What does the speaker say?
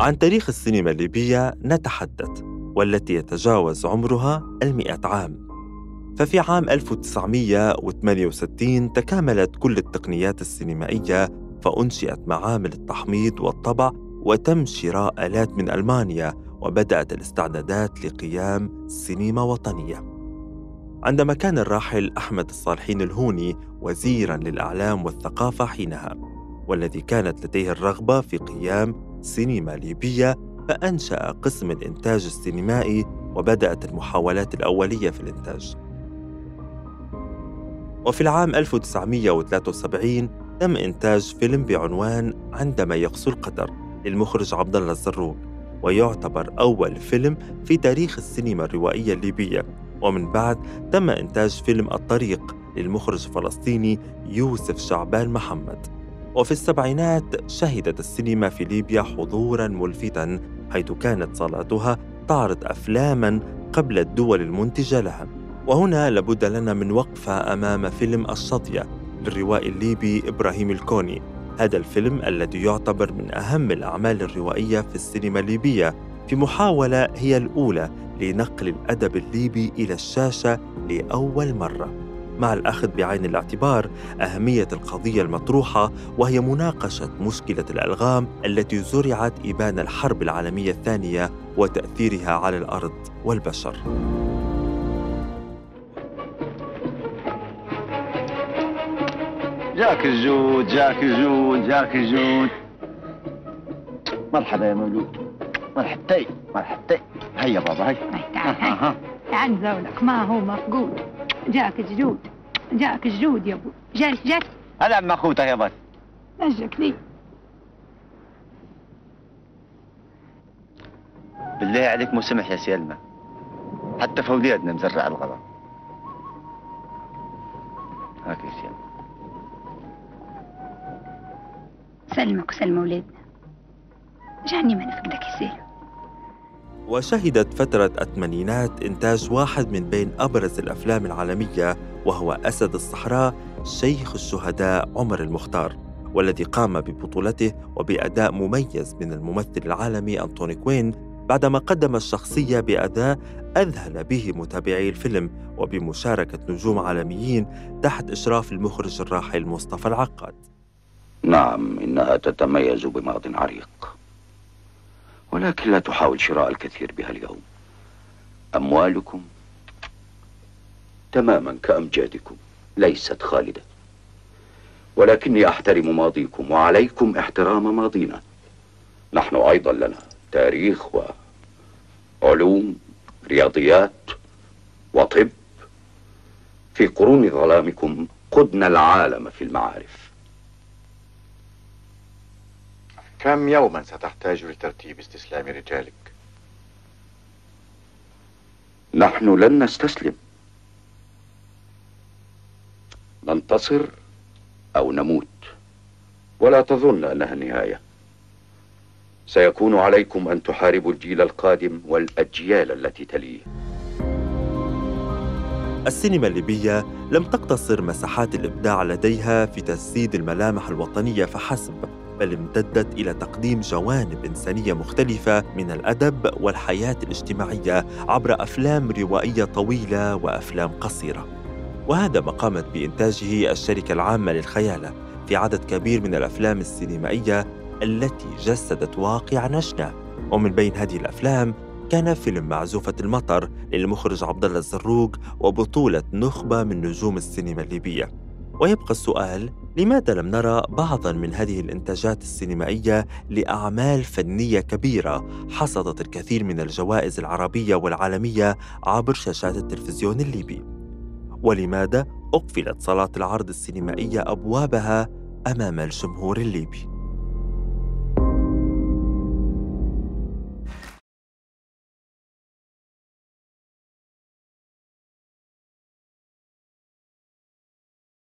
عن تاريخ السينما الليبية نتحدث والتي يتجاوز عمرها المئة عام. ففي عام 1968 تكاملت كل التقنيات السينمائية فأنشئت معامل التحميض والطبع وتم شراء آلات من ألمانيا وبدأت الاستعدادات لقيام سينما وطنية. عندما كان الراحل أحمد الصالحين الهوني وزيراً للأعلام والثقافة حينها والذي كانت لديه الرغبة في قيام سينما ليبية فأنشأ قسم الإنتاج السينمائي وبدأت المحاولات الأولية في الإنتاج. وفي العام 1973 تم إنتاج فيلم بعنوان عندما يقسو القدر للمخرج عبد الله الزروق ويعتبر أول فيلم في تاريخ السينما الروائية الليبية. ومن بعد تم إنتاج فيلم الطريق للمخرج الفلسطيني يوسف شعبان محمد. وفي السبعينات شهدت السينما في ليبيا حضوراً ملفتا حيث كانت صالاتها تعرض أفلاماً قبل الدول المنتجة لها. وهنا لابد لنا من وقفة أمام فيلم الشطية للروائي الليبي إبراهيم الكوني. هذا الفيلم الذي يعتبر من أهم الأعمال الروائية في السينما الليبية. في محاولة هي الأولى لنقل الأدب الليبي إلى الشاشة لأول مرة. مع الأخذ بعين الاعتبار أهمية القضية المطروحة وهي مناقشة مشكلة الألغام التي زرعت إبان الحرب العالمية الثانية وتأثيرها على الأرض والبشر. جاك الجود جاك الجود جاك الجود. مرحبا يا مولود. مرحبتي مرحبتي هيا بابا هيا. تعال تعال تعال زولك ما هو مفقود؟ جاك الجود جاك الجود يا أبو. جالس جالس هلا عم اخوتك يا بس نجك لي. بالله عليك مو سمح يا سيلمى حتى فولياتنا مزرع الغضب هاك يا سيلمى سلمك وسلم أولادنا. جعني ما نفقدك يا سيلم وشهدت فترة الثمانينات إنتاج واحد من بين أبرز الأفلام العالمية وهو أسد الصحراء شيخ الشهداء عمر المختار والذي قام ببطولته وبأداء مميز من الممثل العالمي أنتوني كوين بعدما قدم الشخصية بأداء أذهل به متابعي الفيلم وبمشاركة نجوم عالميين تحت إشراف المخرج الراحل مصطفى العقاد. نعم إنها تتميز بماض عريق. ولكن لا تحاول شراء الكثير بها اليوم. أموالكم تماما كأمجادكم ليست خالدة. ولكني أحترم ماضيكم وعليكم احترام ماضينا. نحن أيضا لنا تاريخ وعلوم رياضيات وطب. في قرون ظلامكم قدنا العالم في المعارف. كم يوما ستحتاج لترتيب استسلام رجالك؟ نحن لن نستسلم. ننتصر أو نموت. ولا تظن أنها النهاية سيكون عليكم أن تحاربوا الجيل القادم والأجيال التي تليه. السينما الليبية لم تقتصر مساحات الإبداع لديها في تجسيد الملامح الوطنية فحسب. بل امتدت إلى تقديم جوانب إنسانية مختلفة من الأدب والحياة الاجتماعية عبر أفلام روائية طويلة وأفلام قصيرة. وهذا ما قامت بإنتاجه الشركة العامة للخيالة في عدد كبير من الأفلام السينمائية التي جسدت واقع نشنا ومن بين هذه الأفلام كان فيلم معزوفة المطر للمخرج عبد الله الزروق وبطولة نخبة من نجوم السينما الليبية. ويبقى السؤال لماذا لم نرى بعضا من هذه الإنتاجات السينمائية لأعمال فنية كبيرة حصدت الكثير من الجوائز العربية والعالمية عبر شاشات التلفزيون الليبي؟ ولماذا أقفلت صالات العرض السينمائية أبوابها أمام الجمهور الليبي؟